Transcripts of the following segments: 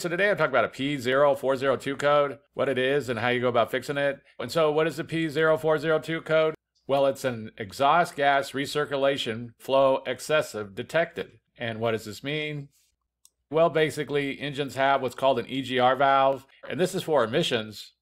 So today I'm talking about a P0402 code, what it is and how you go about fixing it. And so what is the P0402 code? Well, it's an exhaust gas recirculation flow excessive detected. And what does this mean? Well, basically, engines have what's called an EGR valve, and this is for emissions.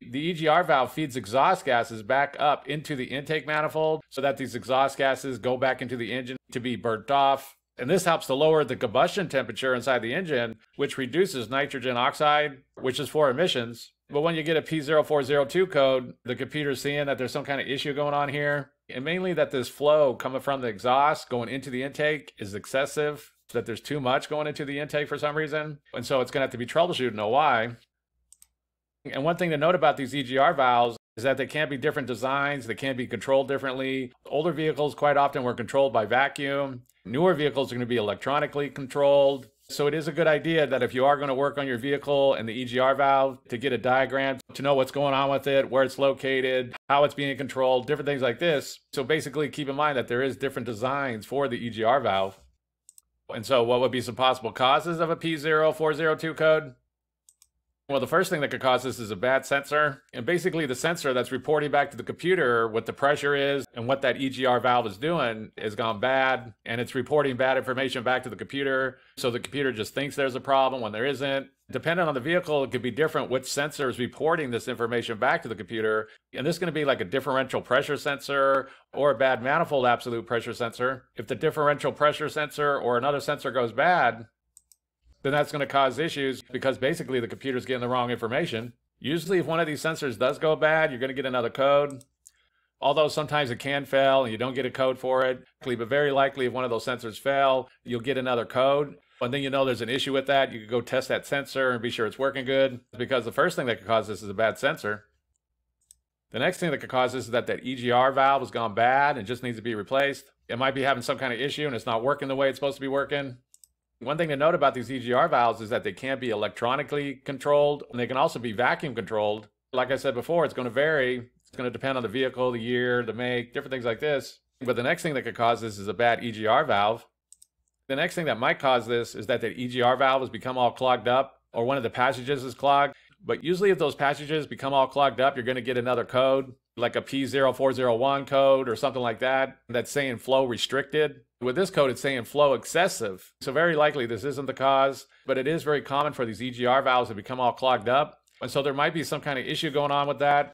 The EGR valve feeds exhaust gases back up into the intake manifold so that these exhaust gases go back into the engine to be burnt off and this helps to lower the combustion temperature inside the engine, which reduces nitrogen oxide, which is for emissions. But when you get a P0402 code, the computer's seeing that there's some kind of issue going on here. And mainly that this flow coming from the exhaust going into the intake is excessive, that there's too much going into the intake for some reason. And so it's going to have to be troubleshooted know why. And one thing to note about these EGR valves is that they can't be different designs, they can't be controlled differently. Older vehicles quite often were controlled by vacuum. Newer vehicles are going to be electronically controlled. So it is a good idea that if you are going to work on your vehicle and the EGR valve to get a diagram to know what's going on with it, where it's located, how it's being controlled, different things like this. So basically keep in mind that there is different designs for the EGR valve. And so what would be some possible causes of a P0402 code? Well, the first thing that could cause this is a bad sensor. And basically, the sensor that's reporting back to the computer what the pressure is and what that EGR valve is doing has gone bad. And it's reporting bad information back to the computer. So the computer just thinks there's a problem when there isn't. Depending on the vehicle, it could be different which sensor is reporting this information back to the computer. And this is going to be like a differential pressure sensor or a bad manifold absolute pressure sensor. If the differential pressure sensor or another sensor goes bad, then that's going to cause issues because basically the computer's getting the wrong information. Usually, if one of these sensors does go bad, you're going to get another code. Although sometimes it can fail and you don't get a code for it. But very likely, if one of those sensors fail, you'll get another code. And then you know there's an issue with that. You can go test that sensor and be sure it's working good. Because the first thing that could cause this is a bad sensor. The next thing that could cause this is that that EGR valve has gone bad and just needs to be replaced. It might be having some kind of issue and it's not working the way it's supposed to be working. One thing to note about these EGR valves is that they can be electronically controlled and they can also be vacuum controlled. Like I said before, it's going to vary. It's going to depend on the vehicle, the year, the make, different things like this. But the next thing that could cause this is a bad EGR valve. The next thing that might cause this is that the EGR valve has become all clogged up or one of the passages is clogged. But usually if those passages become all clogged up, you're going to get another code, like a P0401 code or something like that, that's saying flow restricted. With this code, it's saying flow excessive. So very likely this isn't the cause, but it is very common for these EGR valves to become all clogged up. And so there might be some kind of issue going on with that.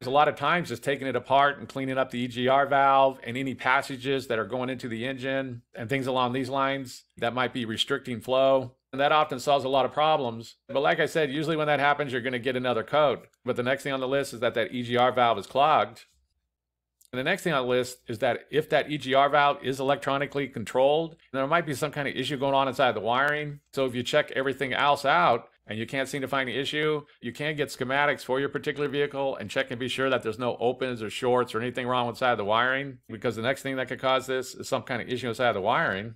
There's a lot of times just taking it apart and cleaning up the EGR valve and any passages that are going into the engine and things along these lines that might be restricting flow. And that often solves a lot of problems. But like I said, usually when that happens, you're going to get another code. But the next thing on the list is that that EGR valve is clogged. And the next thing on the list is that if that EGR valve is electronically controlled, there might be some kind of issue going on inside the wiring. So if you check everything else out and you can't seem to find the issue, you can get schematics for your particular vehicle and check and be sure that there's no opens or shorts or anything wrong inside the wiring. Because the next thing that could cause this is some kind of issue inside the wiring.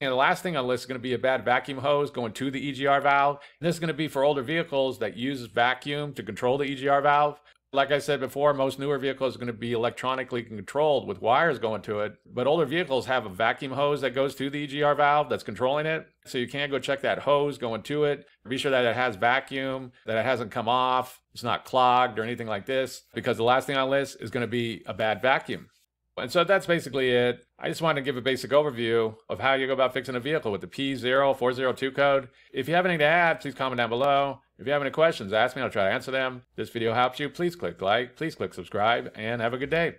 And the last thing on the list is going to be a bad vacuum hose going to the EGR valve. And this is going to be for older vehicles that use vacuum to control the EGR valve. Like I said before, most newer vehicles are going to be electronically controlled with wires going to it. But older vehicles have a vacuum hose that goes to the EGR valve that's controlling it. So you can go check that hose going to it. Be sure that it has vacuum, that it hasn't come off, it's not clogged or anything like this. Because the last thing on the list is going to be a bad vacuum. And so that's basically it. I just wanted to give a basic overview of how you go about fixing a vehicle with the P0402 code. If you have anything to add, please comment down below. If you have any questions, ask me. I'll try to answer them. If this video helps you, please click like, please click subscribe, and have a good day.